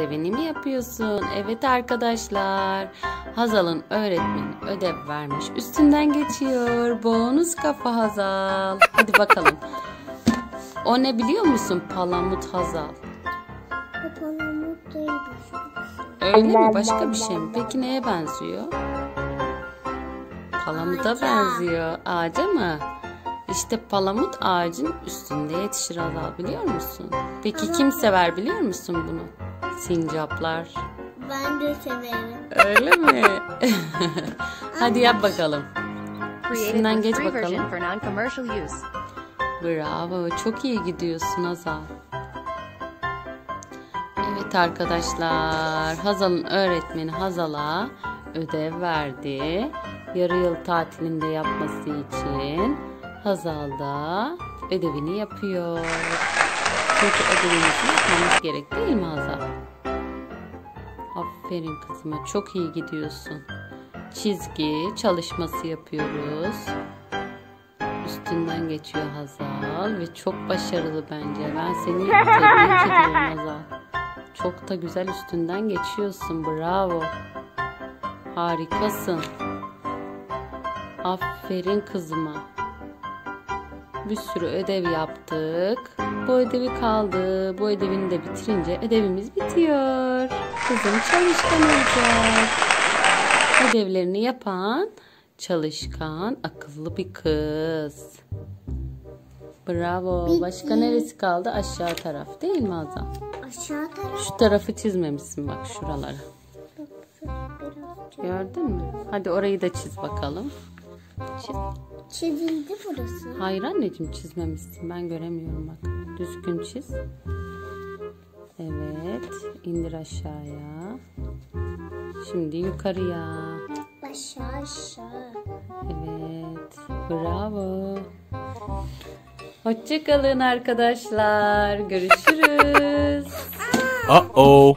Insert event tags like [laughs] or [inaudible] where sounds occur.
ödevini mi yapıyorsun? Evet arkadaşlar. Hazal'ın öğretmeni ödev vermiş. Üstünden geçiyor. Bonus kafa Hazal. Hadi bakalım. O ne biliyor musun? Palamut Hazal. Palamut değil. Öyle mi? Başka bir şey mi? Peki neye benziyor? Palamuta Ağaca. benziyor. Ağaca mı? İşte palamut ağacın üstünde yetişir Hazal biliyor musun? Peki kim sever biliyor musun bunu? Sincaplar. Ben de severim. Öyle mi? [laughs] Hadi yap bakalım. Üstünden geç bakalım. Bravo. Çok iyi gidiyorsun Hazal. Evet arkadaşlar. Hazal'ın öğretmeni Hazal'a ödev verdi. Yarı yıl tatilinde yapması için Hazal da ödevini yapıyor. Çünkü ödevimizi yapmamız gerek değil mi Hazal? Aferin kızıma. Çok iyi gidiyorsun. Çizgi çalışması yapıyoruz. Üstünden geçiyor Hazal ve çok başarılı bence. Ben seni tebrik ediyorum Hazal. Çok da güzel üstünden geçiyorsun. Bravo. Harikasın. Aferin kızıma. Bir sürü ödev yaptık. Bu ödevi kaldı. Bu ödevini de bitirince ödevimiz bitiyor. Kızım çalışkan olacak. Ödevlerini yapan çalışkan, akıllı bir kız. Bravo. Başka neresi kaldı? Aşağı taraf değil mi Azam? Aşağı taraf Şu tarafı çizmemişsin bak şuraları. Gördün mü? Hadi orayı da çiz bakalım. Çiz. çizildi burası. Hayır anneciğim çizmemişsin. Ben göremiyorum bak. Düzgün çiz. Evet. indir aşağıya. Şimdi yukarıya. Aşağı aşağı. Evet. Bravo. Hoşçakalın arkadaşlar. Görüşürüz. [laughs] Uh-oh.